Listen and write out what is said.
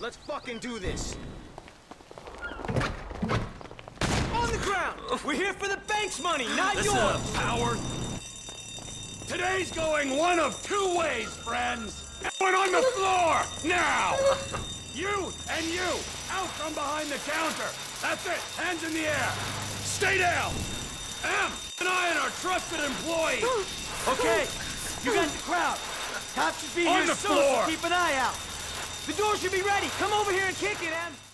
Let's fucking do this. On the ground! We're here for the bank's money, not Listen yours! up, coward! Today's going one of two ways, friends! Everyone on the floor, now! You and you, out from behind the counter! That's it, hands in the air! Stay down! M and I and our trusted employee! Okay, you got the crowd. Cops should be On here the soon, floor. so keep an eye out. The door should be ready. Come over here and kick it, Em.